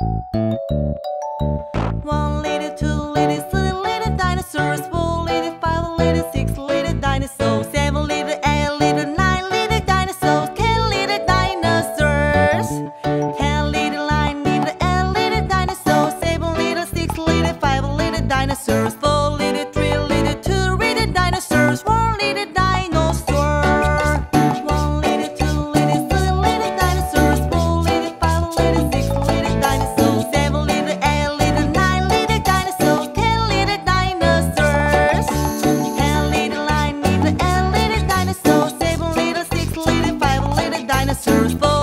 One little, two little, three little dinosaurs, four little, five little, six little dinosaurs, seven little, eight little, nine little dinosaurs, ten little dinosaurs. Ten little, nine little, eight little dinosaurs, seven little, six little, five little dinosaurs, four service boy.